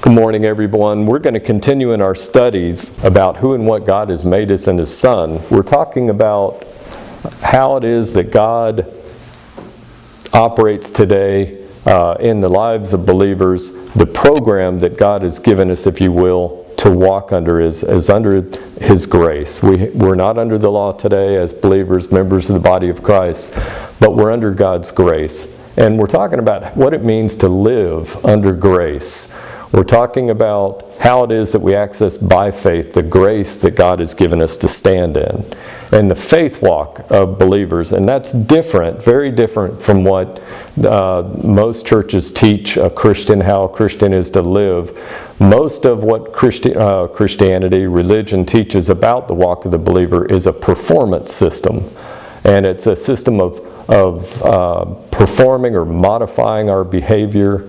Good morning, everyone. We're going to continue in our studies about who and what God has made us in His Son. We're talking about how it is that God operates today uh, in the lives of believers, the program that God has given us, if you will, to walk under is, is under His grace. We, we're not under the law today as believers, members of the body of Christ, but we're under God's grace. And we're talking about what it means to live under grace. We're talking about how it is that we access by faith the grace that God has given us to stand in and the faith walk of believers. And that's different, very different from what uh, most churches teach a Christian, how a Christian is to live. Most of what Christi- uh, Christianity, religion teaches about the walk of the believer is a performance system. And it's a system of, of uh, performing or modifying our behavior.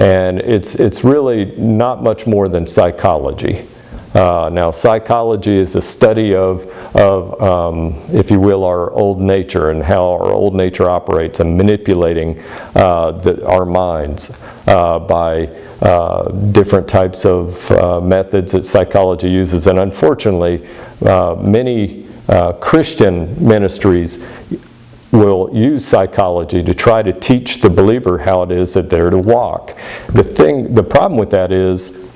And it's, it's really not much more than psychology. Uh, now, psychology is the study of, of um, if you will, our old nature and how our old nature operates and manipulating uh, the, our minds uh, by uh, different types of uh, methods that psychology uses. And unfortunately, uh, many Christian ministries will use psychology to try to teach the believer how it is that they're to walk. The thing, the problem with that is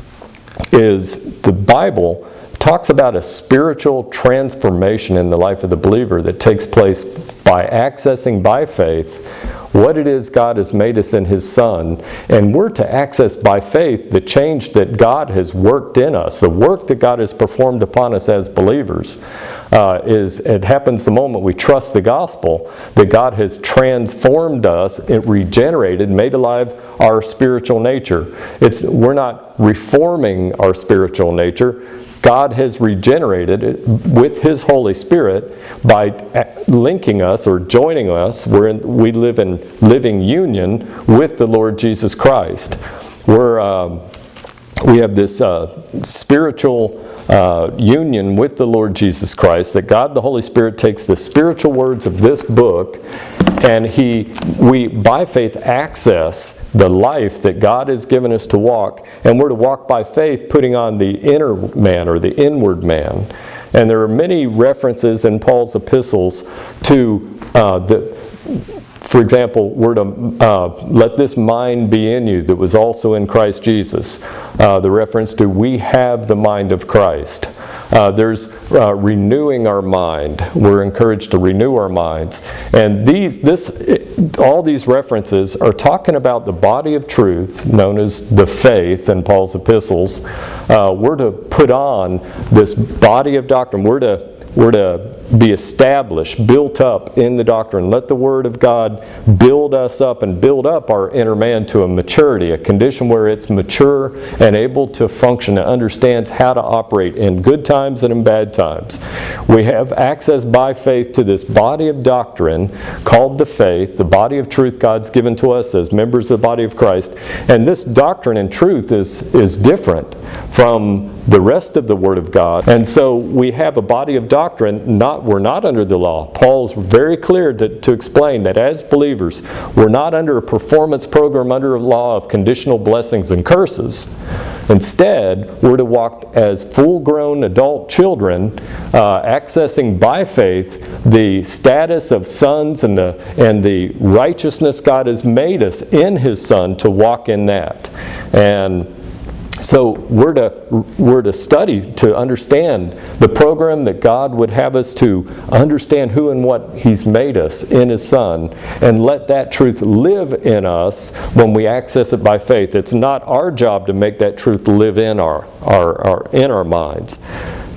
is the Bible talks about a spiritual transformation in the life of the believer that takes place by accessing by faith what it is God has made us in His Son, and we're to access by faith the change that God has worked in us, the work that God has performed upon us as believers. Uh, is it happens the moment we trust the gospel that God has transformed us, it regenerated, made alive our spiritual nature. It's we're not reforming our spiritual nature. God has regenerated it with His Holy Spirit by linking us or joining us. We're in, we live in living union with the Lord Jesus Christ. We're, um, we have this uh, spiritual uh, union with the Lord Jesus Christ, that God the Holy Spirit takes the spiritual words of this book and he we by faith access the life that God has given us to walk. And we're to walk by faith putting on the inner man or the inward man. And there are many references in Paul's epistles to uh, the for example, we're to uh, let this mind be in you that was also in Christ Jesus. Uh, the reference to we have the mind of Christ. Uh, there's uh, renewing our mind. We're encouraged to renew our minds. And these, this, all these references are talking about the body of truth known as the faith in Paul's epistles. Uh, we're to put on this body of doctrine. We're to we're to be established, built up in the doctrine. Let the Word of God build us up and build up our inner man to a maturity, a condition where it's mature and able to function and understands how to operate in good times and in bad times. We have access by faith to this body of doctrine called the faith, the body of truth God's given to us as members of the body of Christ. And this doctrine and truth is, is different from the rest of the Word of God. And so we have a body of doctrine, not, we're not under the law. Paul's very clear to, to explain that as believers, we're not under a performance program under a law of conditional blessings and curses. Instead, we're to walk as full grown adult children, uh, accessing by faith the status of sons and the, and the righteousness God has made us in His Son to walk in that. And so we're to, we're to study to understand the program that God would have us to understand who and what He's made us in His Son and let that truth live in us when we access it by faith. It's not our job to make that truth live in our, our, our in our minds.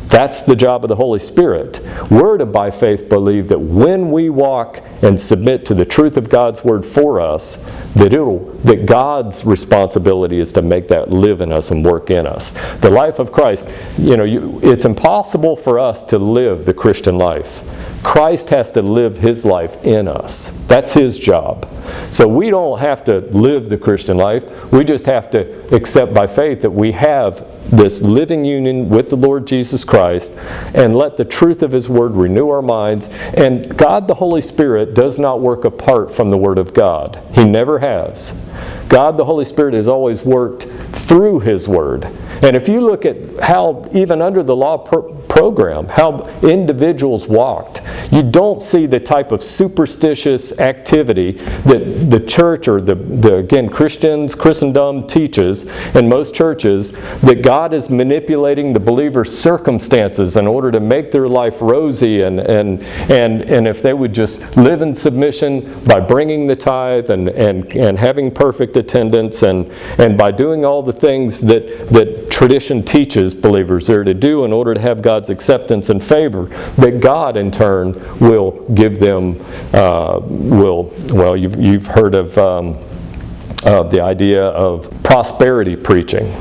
That's the job of the Holy Spirit. We're to, by faith, believe that when we walk and submit to the truth of God's Word for us, that, it'll, that God's responsibility is to make that live in us and work in us. The life of Christ, you know, you, it's impossible for us to live the Christian life. Christ has to live his life in us. That's his job. So we don't have to live the Christian life. We just have to accept by faith that we have this living union with the Lord Jesus Christ and let the truth of his word renew our minds. And God the Holy Spirit does not work apart from the word of God. He never has. God the Holy Spirit has always worked through His Word. And if you look at how, even under the law pro- program, how individuals walked, you don't see the type of superstitious activity that the church or the, the again, Christians, Christendom teaches in most churches that God is manipulating the believer's circumstances in order to make their life rosy and, and, and, and if they would just live in submission by bringing the tithe and, and, and having perfect attendance and, and by doing all the things that, that tradition teaches believers are to do in order to have God's acceptance and favor, that God in turn will give them, uh, will, well, you've, you've heard of um, uh, the idea of prosperity preaching.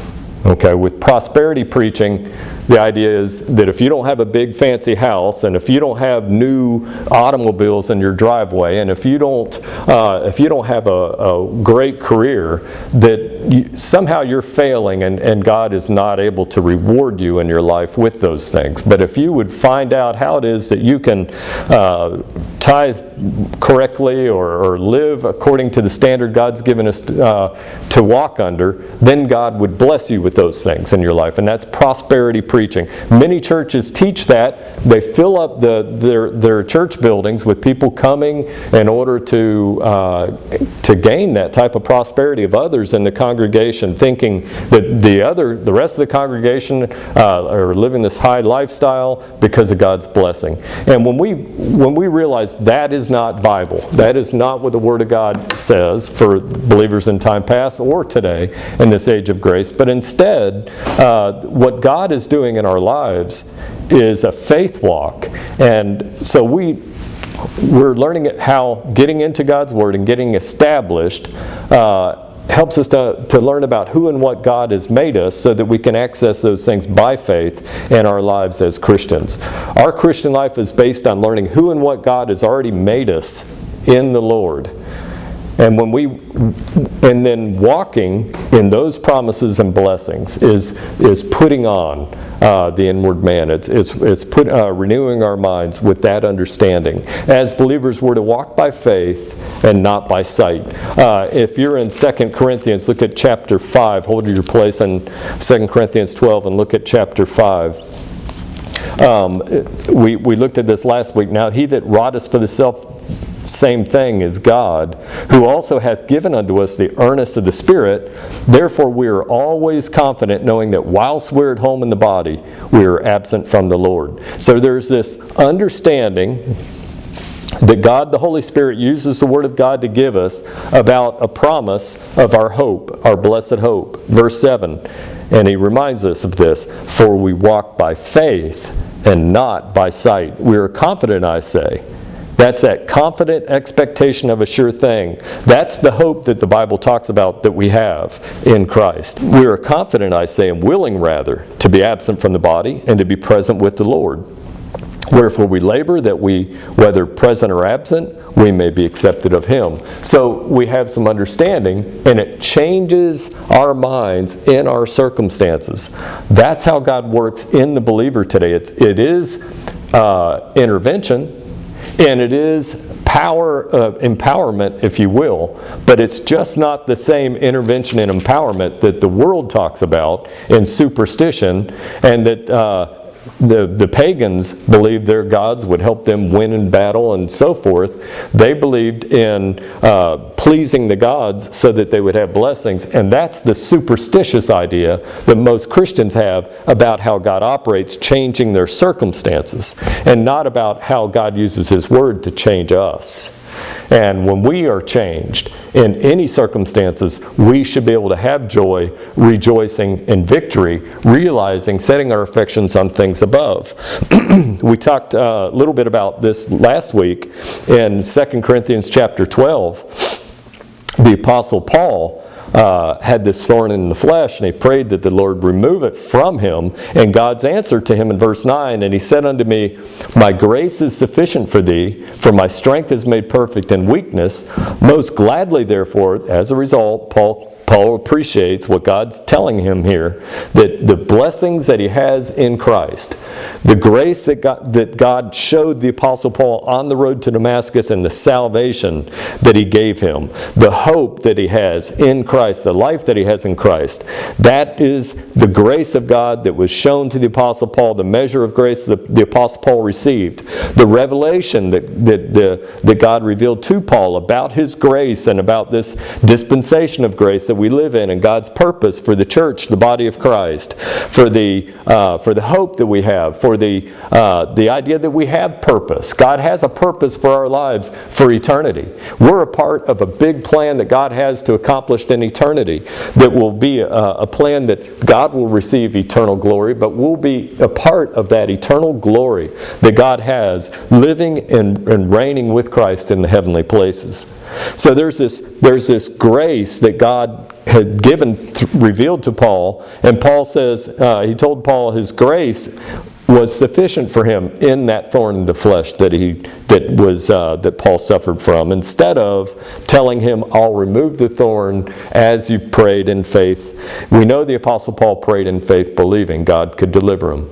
Okay, with prosperity preaching, the idea is that if you don't have a big fancy house and if you don't have new automobiles in your driveway and if you don't uh, if you don't have a, a great career that you, somehow you're failing and, and God is not able to reward you in your life with those things. But if you would find out how it is that you can uh, tithe correctly or, or, live according to the standard God's given us uh, to walk under then God would bless you with those things in your life. And that's prosperity preaching. Many churches teach that. They fill up the, their, their church buildings with people coming in order to, uh, to gain that type of prosperity of others in the congregation, thinking that the other, the rest of the congregation uh, are living this high lifestyle because of God's blessing. And when we, when we realize that is not Bible, that is not what the Word of God says for believers in time past or today in this age of grace, but instead, uh, what God is doing doing in our lives is a faith walk. And so we we're learning how getting into God's Word and getting established uh, helps us to, to learn about who and what God has made us so that we can access those things by faith in our lives as Christians. Our Christian life is based on learning who and what God has already made us in the Lord. And when we, and then walking in those promises and blessings is, is putting on uh, the inward man. It's, it's, it's put, uh, renewing our minds with that understanding. As believers, we're to walk by faith and not by sight. Uh, if you're in 2 Corinthians, look at chapter 5. Hold your place in 2 Corinthians 12 and look at chapter 5. Um, we, we looked at this last week. Now, he that wrougeth for the self same thing is God, who also hath given unto us the earnest of the Spirit. Therefore, we are always confident, knowing that whilst we're at home in the body, we are absent from the Lord. So there's this understanding that God the Holy Spirit uses the Word of God to give us about a promise of our hope, our blessed hope. Verse 7, and he reminds us of this For we walk by faith and not by sight. We are confident, I say that's that confident expectation of a sure thing. That's the hope that the Bible talks about that we have in Christ. We are confident, I say, and willing rather, to be absent from the body and to be present with the Lord. Wherefore we labor that we, whether present or absent, we may be accepted of Him. So we have some understanding, and it changes our minds in our circumstances. That's how God works in the believer today. It's, it is uh, intervention, and it is power, uh, empowerment, if you will, but it's just not the same intervention and empowerment that the world talks about in superstition and that uh, the, the pagans believed their gods would help them win in battle and so forth. They believed in uh, pleasing the gods so that they would have blessings. And that's the superstitious idea that most Christians have about how God operates, changing their circumstances, and not about how God uses His Word to change us. And when we are changed in any circumstances, we should be able to have joy, rejoicing in victory, realizing, setting our affections on things above. we talked uh, a little bit about this last week in 2 Corinthians chapter 12. The Apostle Paul uh, had this thorn in the flesh, and he prayed that the Lord remove it from him. And God's answer to him in verse 9, and he said unto me, My grace is sufficient for thee, for my strength is made perfect in weakness. Most gladly, therefore, as a result, Paul Paul appreciates what God's telling him here that the blessings that he has in Christ, the grace that God, that God showed the Apostle Paul on the road to Damascus, and the salvation that he gave him, the hope that he has in Christ, the life that he has in Christ, that is the grace of God that was shown to the Apostle Paul, the measure of grace that the Apostle Paul received, the revelation that, that, that God revealed to Paul about his grace and about this dispensation of grace that we live in and God's purpose for the church, the body of Christ, for the, uh, for the hope that we have, for the, uh, the idea that we have purpose. God has a purpose for our lives for eternity. We're a part of a big plan that God has to accomplish in eternity that will be a, a plan that God will receive eternal glory, but we'll be a part of that eternal glory that God has living and, and reigning with Christ in the heavenly places. So there's this, there's this grace that God had given, revealed to Paul, and Paul says, uh, he told Paul his grace was sufficient for him in that thorn in the flesh that he that was uh, that Paul suffered from. Instead of telling him, "I'll remove the thorn as you prayed in faith," we know the apostle Paul prayed in faith, believing God could deliver him.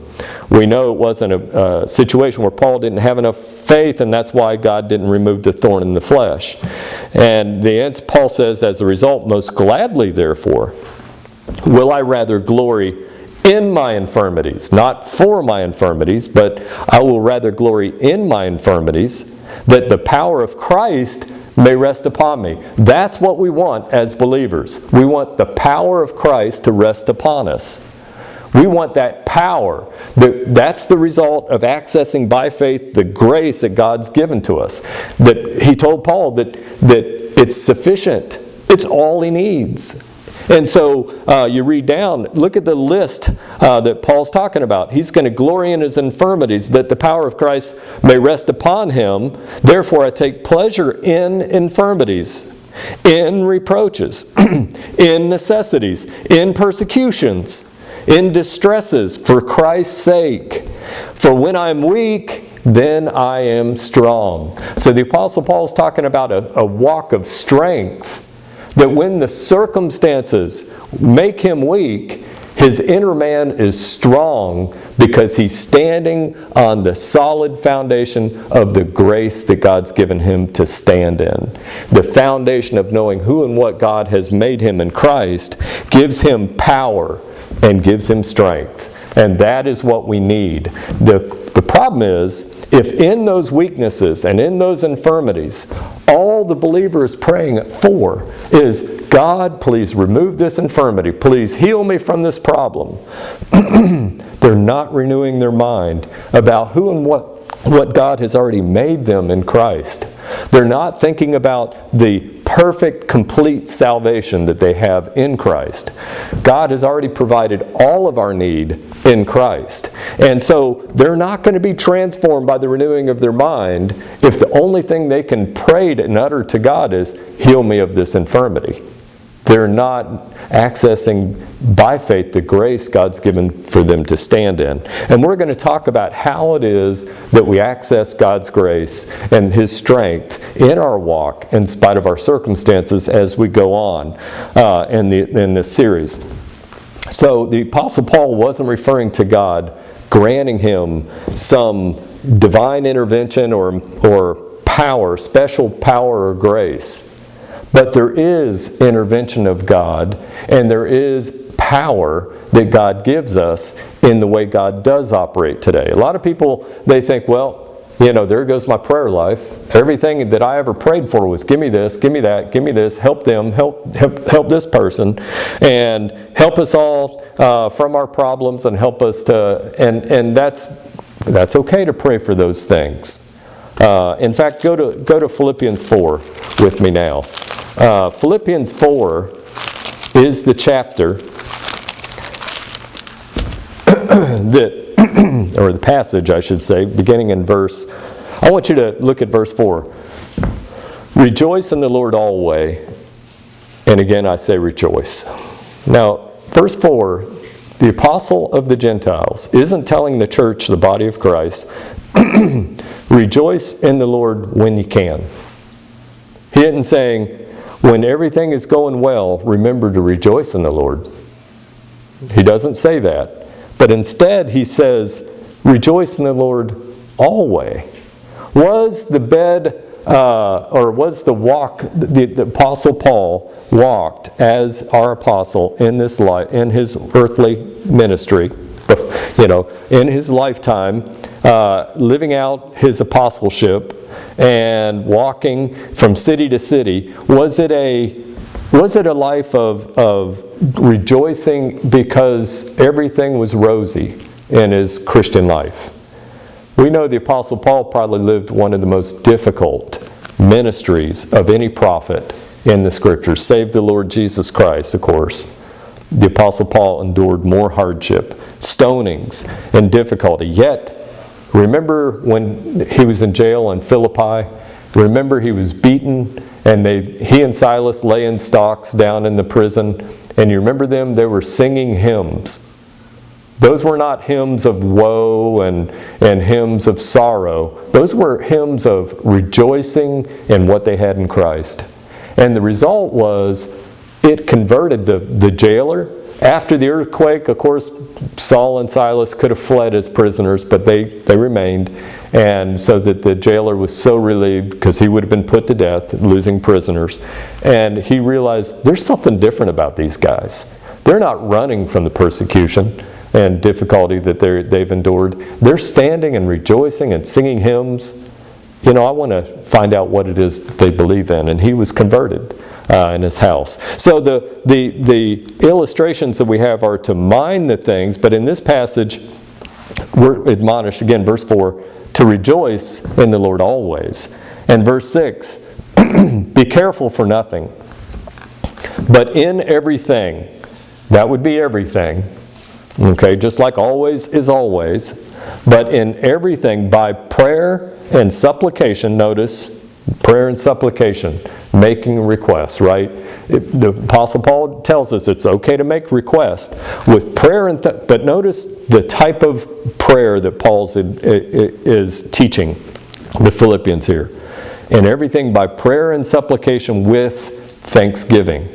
We know it wasn't a, a situation where Paul didn't have enough faith, and that's why God didn't remove the thorn in the flesh. And the answer, Paul says, as a result, most gladly, therefore, will I rather glory in my infirmities, not for my infirmities, but I will rather glory in my infirmities, that the power of Christ may rest upon me. That's what we want as believers. We want the power of Christ to rest upon us. We want that power. That's the result of accessing by faith the grace that God's given to us. That he told Paul that, that it's sufficient. It's all he needs. And so uh, you read down, look at the list uh, that Paul's talking about. He's going to glory in his infirmities, that the power of Christ may rest upon him. Therefore, I take pleasure in infirmities, in reproaches, in necessities, in persecutions in distresses for Christ's sake. For when I'm weak, then I am strong. So the Apostle Paul is talking about a, a walk of strength. That when the circumstances make him weak, his inner man is strong because he's standing on the solid foundation of the grace that God's given him to stand in. The foundation of knowing who and what God has made him in Christ gives him power and gives him strength. And that is what we need. The, the problem is, if in those weaknesses and in those infirmities, all the believer is praying for is, God, please remove this infirmity. Please heal me from this problem. They're not renewing their mind about who and what what God has already made them in Christ. They're not thinking about the perfect, complete salvation that they have in Christ. God has already provided all of our need in Christ. And so they're not going to be transformed by the renewing of their mind if the only thing they can pray and utter to God is, Heal me of this infirmity. They're not accessing by faith the grace God's given for them to stand in. And we're going to talk about how it is that we access God's grace and His strength in our walk in spite of our circumstances as we go on uh, in, the, in this series. So the Apostle Paul wasn't referring to God granting him some divine intervention or, or power, special power or grace. But there is intervention of God, and there is power that God gives us in the way God does operate today. A lot of people, they think, well, you know, there goes my prayer life. Everything that I ever prayed for was give me this, give me that, give me this, help them, help help, help this person, and help us all uh, from our problems and help us to, and, and that's, that's okay to pray for those things. Uh, in fact, go to, go to Philippians 4 with me now. Uh, Philippians 4 is the chapter that, or the passage, I should say, beginning in verse. I want you to look at verse 4. Rejoice in the Lord always. And again, I say rejoice. Now, verse 4, the apostle of the Gentiles isn't telling the church, the body of Christ, rejoice in the Lord when you can. He isn't saying, when everything is going well, remember to rejoice in the Lord. He doesn't say that. But instead, he says, rejoice in the Lord always. Was the bed uh, or was the walk the, the, apostle paul walked as our apostle in this life in his earthly ministry you know in his lifetime uh, living out his apostleship and walking from city to city was it a was it a life of, of rejoicing because everything was rosy in his christian life we know the Apostle Paul probably lived one of the most difficult ministries of any prophet in the Scriptures, save the Lord Jesus Christ, of course. The Apostle Paul endured more hardship, stonings, and difficulty. Yet, remember when he was in jail in Philippi? Remember he was beaten, and they, he and Silas lay in stocks down in the prison. And you remember them? They were singing hymns those were not hymns of woe and, and hymns of sorrow. Those were hymns of rejoicing in what they had in Christ. And the result was it converted the, the jailer. After the earthquake, of course, Saul and Silas could have fled as prisoners, but they, they remained. And so that the jailer was so relieved because he would have been put to death, losing prisoners. And he realized there's something different about these guys. They're not running from the persecution and difficulty that they've endured. They're standing and rejoicing and singing hymns. You know, I want to find out what it is that they believe in. And he was converted uh, in his house. So the, the, the illustrations that we have are to mind the things, but in this passage, we're admonished, again, verse 4, to rejoice in the Lord always. And verse 6, be careful for nothing, but in everything, that would be everything, Okay, just like always is always. But in everything, by prayer and supplication, notice prayer and supplication, making requests, right? It, the Apostle Paul tells us it's okay to make requests with prayer and but notice the type of prayer that Paul's is teaching the Philippians here. And everything by prayer and supplication with thanksgiving.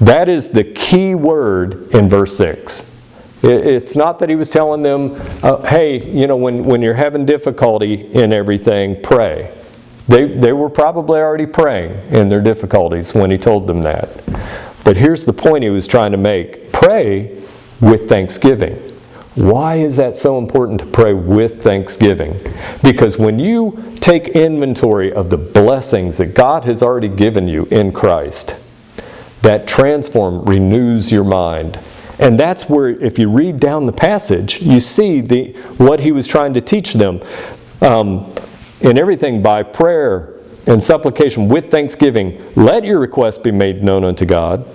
That is the key word in verse 6. It's not that he was telling them, uh, hey, you know, when, when you're having difficulty in everything, pray. They, they were probably already praying in their difficulties when he told them that. But here's the point he was trying to make pray with thanksgiving. Why is that so important to pray with thanksgiving? Because when you take inventory of the blessings that God has already given you in Christ, that transform renews your mind and that's where, if you read down the passage, you see the, what he was trying to teach them. Um, in everything by prayer and supplication with thanksgiving, let your requests be made known unto God.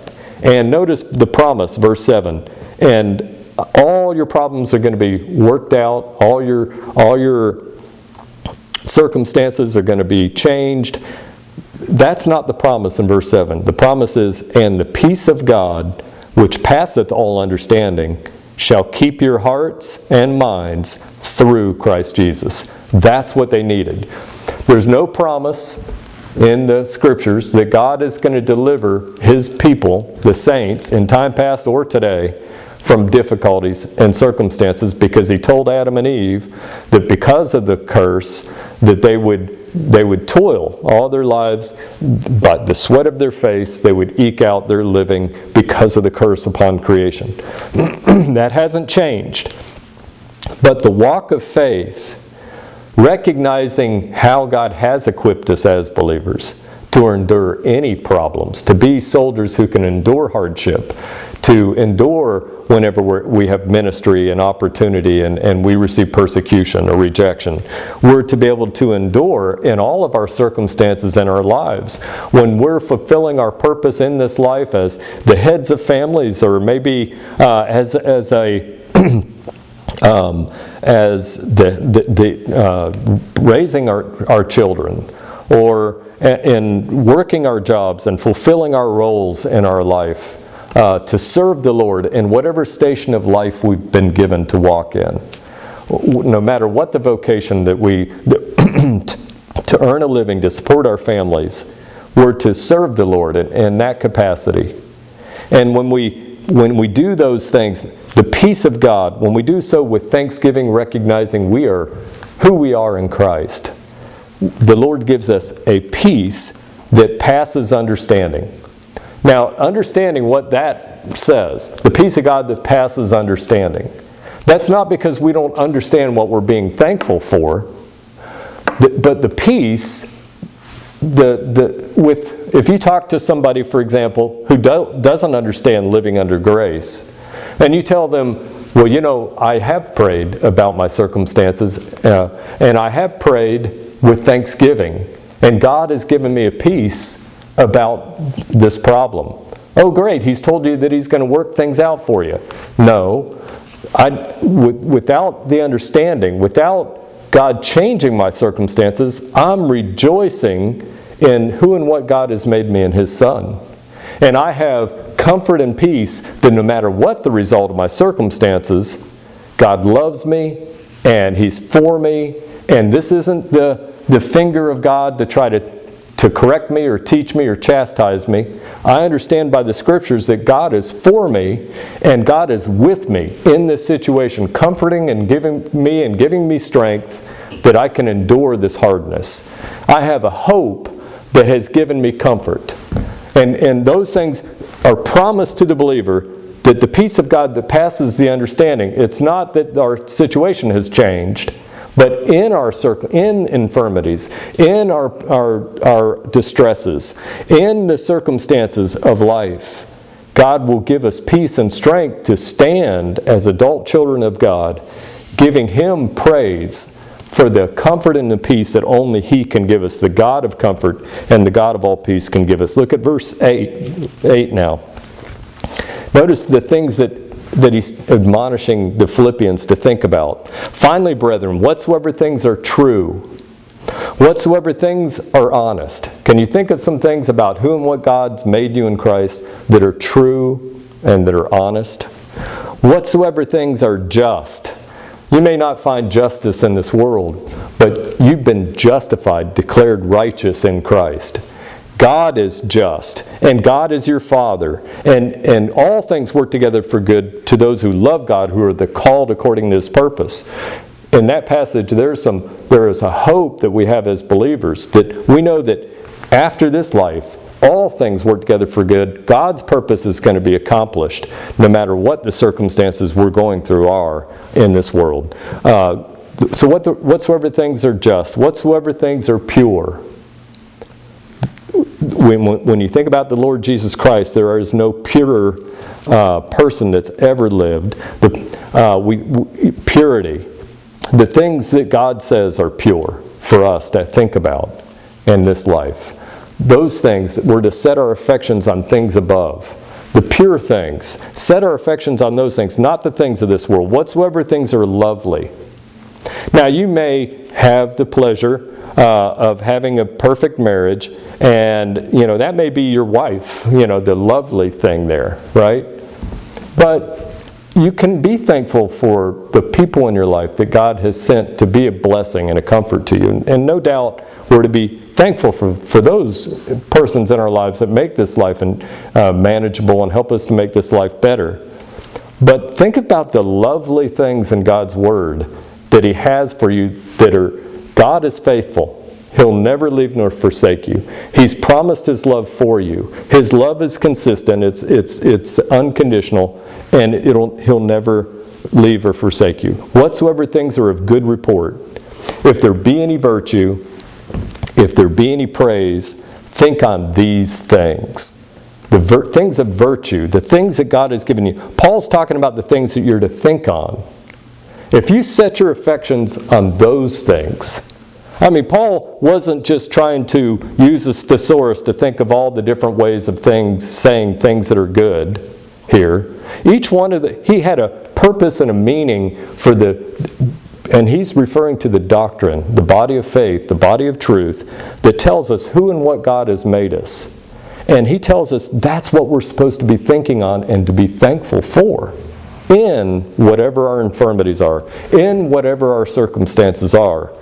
And notice the promise, verse 7. And all your problems are going to be worked out, all your, all your circumstances are going to be changed. That's not the promise in verse 7. The promise is, and the peace of God which passeth all understanding, shall keep your hearts and minds through Christ Jesus. That's what they needed. There's no promise in the scriptures that God is going to deliver his people, the saints, in time past or today, from difficulties and circumstances because he told Adam and Eve that because of the curse that they would they would toil all their lives by the sweat of their face they would eke out their living because of the curse upon creation. That hasn't changed. But the walk of faith recognizing how God has equipped us as believers to endure any problems, to be soldiers who can endure hardship, to endure whenever we have ministry and opportunity and, and we receive persecution or rejection. We're to be able to endure in all of our circumstances in our lives. When we're fulfilling our purpose in this life as the heads of families or maybe uh, as, as a um, as the, the, the uh, raising our, our children or in working our jobs and fulfilling our roles in our life uh, to serve the Lord in whatever station of life we've been given to walk in. No matter what the vocation that we, to earn a living, to support our families, we're to serve the Lord in, in that capacity. And when we, when we do those things, the peace of God, when we do so with thanksgiving, recognizing we are who we are in Christ, the Lord gives us a peace that passes understanding. Now, understanding what that says, the peace of God that passes understanding, that's not because we don't understand what we're being thankful for, but the peace, the, the, with, if you talk to somebody, for example, who do, doesn't understand living under grace, and you tell them, well, you know, I have prayed about my circumstances, uh, and I have prayed with thanksgiving. And God has given me a peace about this problem. Oh, great, He's told you that He's going to work things out for you. No, I, without the understanding, without God changing my circumstances, I'm rejoicing in who and what God has made me in His Son. And I have comfort and peace that no matter what the result of my circumstances, God loves me and He's for me. And this isn't the the finger of God to try to, to correct me or teach me or chastise me. I understand by the scriptures that God is for me and God is with me in this situation, comforting and giving me and giving me strength that I can endure this hardness. I have a hope that has given me comfort. And, and those things are promised to the believer that the peace of God that passes the understanding, it's not that our situation has changed. But in our circle, in infirmities, in our, our, our distresses, in the circumstances of life, God will give us peace and strength to stand as adult children of God, giving Him praise for the comfort and the peace that only He can give us. The God of comfort and the God of all peace can give us. Look at verse 8, 8 now. Notice the things that that he's admonishing the Philippians to think about. Finally, brethren, whatsoever things are true, whatsoever things are honest. Can you think of some things about who and what God's made you in Christ that are true and that are honest? Whatsoever things are just. You may not find justice in this world, but you've been justified, declared righteous in Christ. God is just, and God is your Father, and, and all things work together for good to those who love God, who are the called according to His purpose. In that passage, there's some, there is a hope that we have as believers that we know that after this life, all things work together for good. God's purpose is going to be accomplished no matter what the circumstances we're going through are in this world. Uh, so, what the, whatsoever things are just, whatsoever things are pure, when, when you think about the Lord Jesus Christ, there is no purer uh, person that's ever lived. The, uh, we, we, purity, the things that God says are pure for us to think about in this life. Those things, we're to set our affections on things above. The pure things. Set our affections on those things, not the things of this world. Whatsoever things are lovely. Now, you may have the pleasure uh, of having a perfect marriage, and you know that may be your wife, you know, the lovely thing there, right? But you can be thankful for the people in your life that God has sent to be a blessing and a comfort to you. And, no doubt we're to be thankful for, for those persons in our lives that make this life and, uh, manageable and help us to make this life better. But think about the lovely things in God's Word that He has for you that are God is faithful. He'll never leave nor forsake you. He's promised His love for you. His love is consistent, it's, it's, it's unconditional, and it'll, He'll never leave or forsake you. Whatsoever things are of good report, if there be any virtue, if there be any praise, think on these things. The things of virtue, the things that God has given you. Paul's talking about the things that you're to think on. If you set your affections on those things, I mean, Paul wasn't just trying to use a thesaurus to think of all the different ways of things, saying things that are good here. Each one of the, he had a purpose and a meaning for the, and he's referring to the doctrine, the body of faith, the body of truth, that tells us who and what God has made us. And he tells us that's what we're supposed to be thinking on and to be thankful for in whatever our infirmities are, in whatever our circumstances are.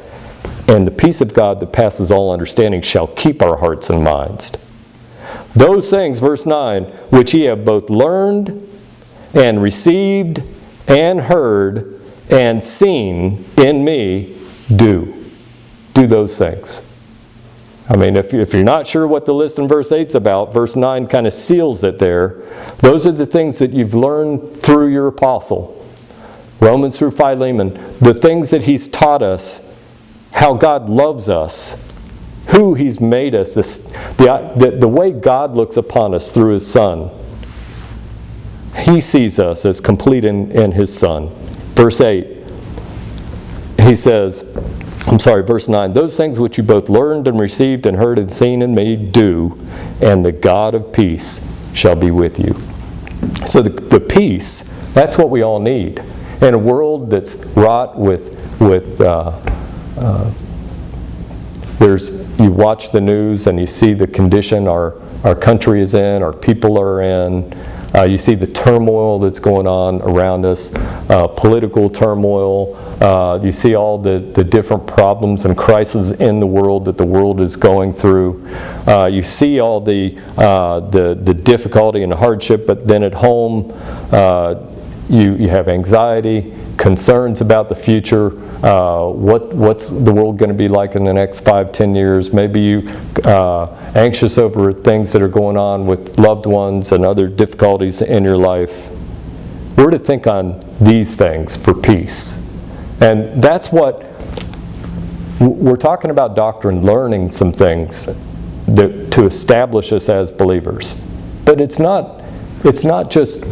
and the peace of God that passes all understanding shall keep our hearts and minds. Those things, verse 9, which ye have both learned and received and heard and seen in me, do. Do those things. I mean, if, if you're not sure what the list in verse 8 is about, verse 9 kind of seals it there. Those are the things that you've learned through your apostle. Romans through Philemon, the things that he's taught us, how God loves us, who he's made us, the, the, the way God looks upon us through his Son. He sees us as complete in, in his Son. Verse 8, he says, I'm sorry, verse 9, those things which you both learned and received and heard and seen in me, do, and the God of peace shall be with you. So the, the peace, that's what we all need. In a world that's wrought with, with uh, uh, there's, you watch the news and you see the condition our, our country is in, our people are in, uh, you see the turmoil that's going on around us, uh, political turmoil. Uh, you see all the, the different problems and crises in the world that the world is going through. Uh, you see all the, uh, the, the difficulty and hardship, but then at home, uh, you, you have anxiety, concerns about the future, uh, what, what's the world going to be like in the next five, ten years. Maybe you uh, anxious over things that are going on with loved ones and other difficulties in your life. We're to think on these things for peace. And that's what we're talking about doctrine, learning some things that, to establish us as believers. But it's not, it's not just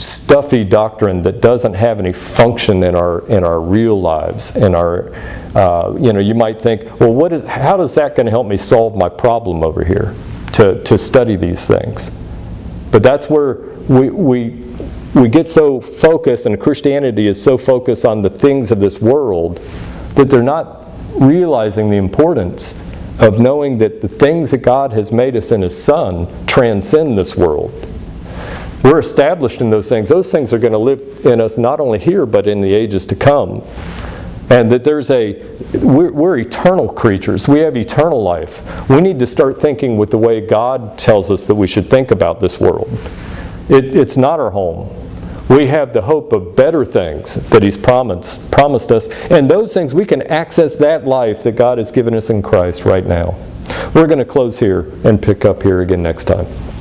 stuffy doctrine that doesn't have any function in our in our real lives in our uh, you know you might think well what is how does that going to help me solve my problem over here to to study these things? But that's where we we we get so focused and Christianity is so focused on the things of this world that they're not realizing the importance of knowing that the things that God has made us in his son transcend this world we're established in those things. Those things are going to live in us not only here, but in the ages to come. And that there's a, we're, we're, eternal creatures. We have eternal life. We need to start thinking with the way God tells us that we should think about this world. It, it's not our home. We have the hope of better things that He's promised, promised us. And those things, we can access that life that God has given us in Christ right now. We're going to close here and pick up here again next time.